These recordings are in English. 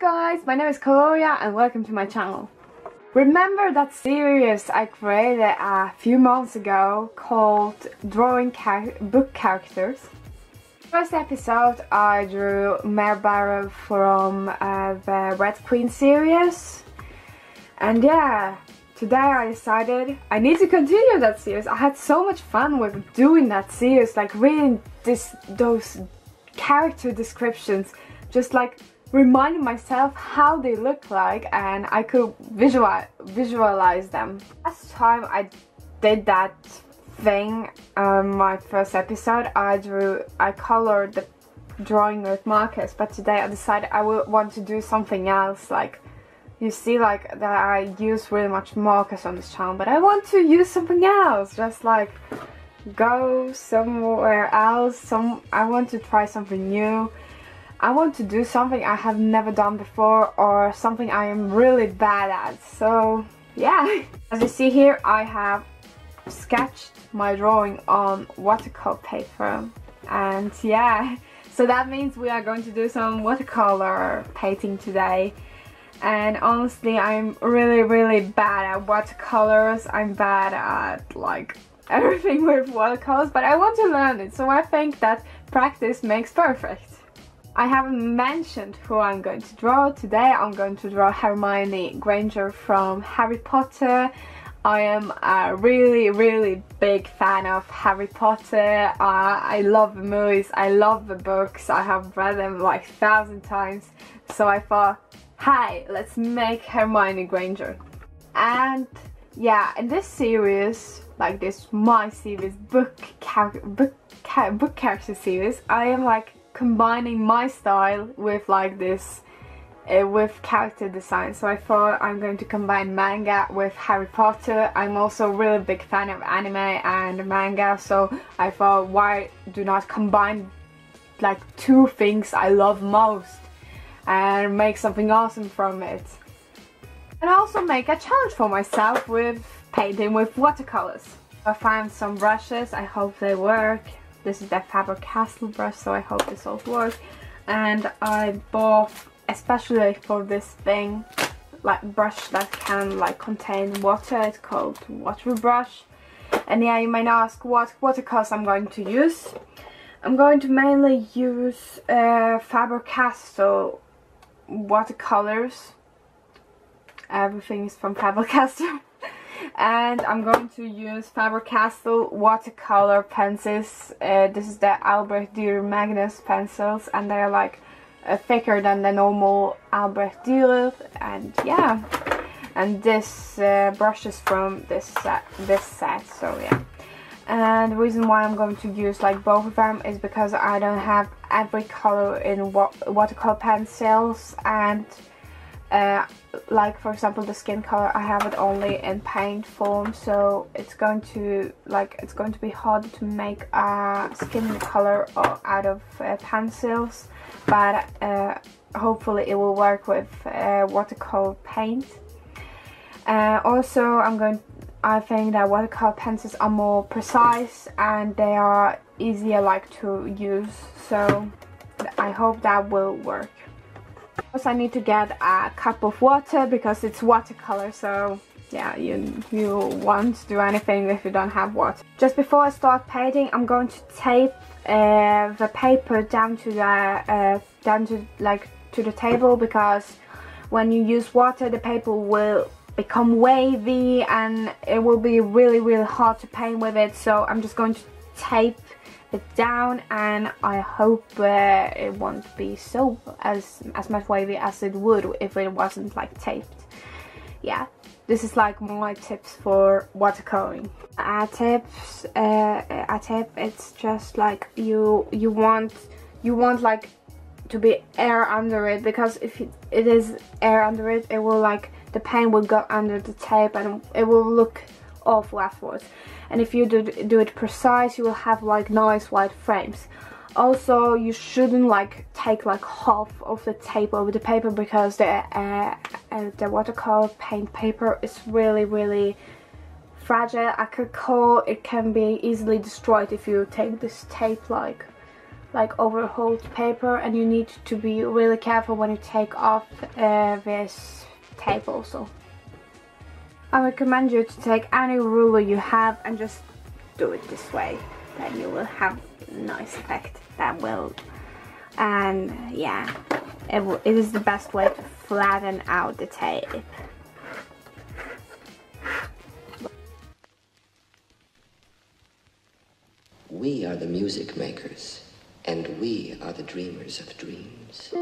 Guys, my name is Coloria and welcome to my channel. Remember that series I created a few months ago called Drawing Char Book Characters? First episode I drew Mare Barrow from uh, the Red Queen series and yeah, today I decided I need to continue that series. I had so much fun with doing that series, like reading this those character descriptions, just like reminding myself how they look like and I could visualize, visualize them. Last time I did that thing um, my first episode I drew, I colored the drawing with markers but today I decided I would want to do something else like you see like that I use really much markers on this channel but I want to use something else just like go somewhere else some I want to try something new I want to do something I have never done before or something I am really bad at. So yeah. As you see here I have sketched my drawing on watercolor paper. And yeah. So that means we are going to do some watercolor painting today. And honestly I'm really really bad at watercolors. I'm bad at like everything with watercolors but I want to learn it. So I think that practice makes perfect I haven't mentioned who I'm going to draw. Today I'm going to draw Hermione Granger from Harry Potter. I am a really really big fan of Harry Potter. Uh, I love the movies, I love the books, I have read them like thousand times. So I thought, hi, let's make Hermione Granger. And yeah, in this series, like this my series, book, book, book character series, I am like combining my style with like this uh, with character design. So I thought I'm going to combine manga with Harry Potter. I'm also a really big fan of anime and manga so I thought why do not combine like two things I love most and make something awesome from it? And also make a challenge for myself with painting with watercolors. I found some brushes. I hope they work this is the Faber-Castell brush, so I hope this will works And I bought, especially for this thing, like brush that can like contain water. It's called water brush. And yeah, you might ask what watercolors I'm going to use. I'm going to mainly use uh, Faber-Castell watercolors. Everything is from Faber-Castell. And I'm going to use Faber-Castell watercolor pencils. Uh, this is the Albrecht Dürer Magnus pencils and they're like uh, thicker than the normal Albrecht Dürer and yeah. And this uh, brush is from this set, this set, so yeah. And the reason why I'm going to use like both of them is because I don't have every color in wa watercolor pencils and uh, like for example the skin color I have it only in paint form so it's going to like it's going to be hard to make a skin color out of uh, pencils but uh, hopefully it will work with uh, watercolor paint. Uh, also I'm going I think that watercolor pencils are more precise and they are easier like to use so I hope that will work course I need to get a cup of water because it's watercolor so yeah you you won't do anything if you don't have water. Just before I start painting I'm going to tape uh, the paper down to the uh, down to like to the table because when you use water the paper will become wavy and it will be really really hard to paint with it so I'm just going to tape it down and I hope uh, it won't be so as as much wavy as it would if it wasn't like taped. Yeah this is like my tips for watercoloring a tips uh, a tip it's just like you you want you want like to be air under it because if it, it is air under it it will like the paint will go under the tape and it will look awful afterwards and if you do, do it precise you will have like nice white frames. Also you shouldn't like take like half of the tape over the paper because the uh, uh, the watercolor paint paper is really really fragile. I could call it can be easily destroyed if you take this tape like like overhold paper and you need to be really careful when you take off uh, this tape also. I recommend you to take any ruler you have and just do it this way. Then you will have nice effect that will and yeah it, it is the best way to flatten out the tape. We are the music makers, and we are the dreamers of dreams.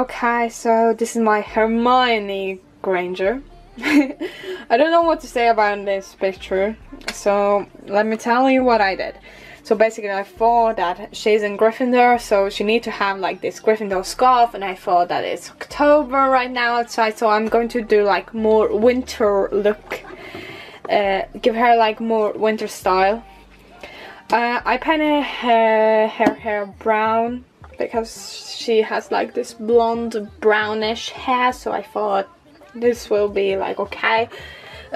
Okay, so this is my Hermione Granger. I don't know what to say about this picture. So let me tell you what I did. So basically I thought that she's in Gryffindor so she need to have like this Gryffindor scarf and I thought that it's October right now outside so I'm going to do like more winter look. Uh, give her like more winter style. Uh, I painted her, her hair brown because she has like this blonde brownish hair so I thought this will be like okay.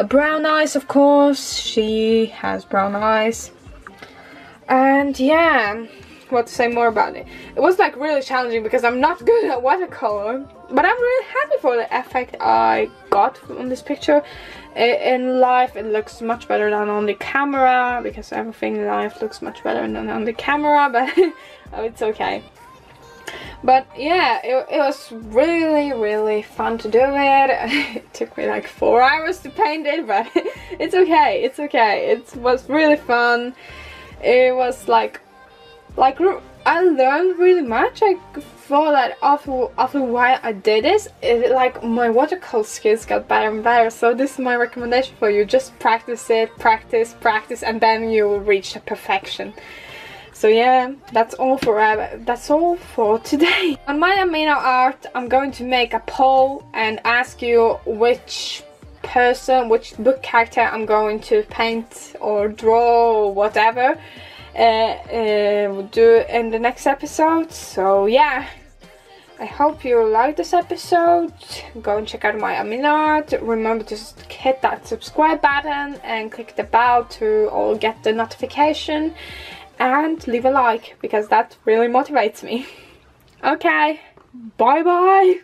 Brown eyes of course, she has brown eyes. And yeah, what to say more about it. It was like really challenging because I'm not good at watercolor. But I'm really happy for the effect I got on this picture. In life it looks much better than on the camera because everything in life looks much better than on the camera but it's okay. But yeah, it, it was really, really fun to do it. it took me like four hours to paint it, but it's okay, it's okay. It was really fun. It was like, like I learned really much. I thought that after, after a while I did this, it, like my watercolor skills got better and better. So this is my recommendation for you. Just practice it, practice, practice, and then you will reach the perfection. So yeah, that's all for uh, that's all for today. On my Amino art, I'm going to make a poll and ask you which person, which book character I'm going to paint or draw or whatever uh, uh, do in the next episode. So yeah. I hope you liked this episode. Go and check out my Amino art. Remember to hit that subscribe button and click the bell to all get the notification and leave a like because that really motivates me. Okay, bye bye!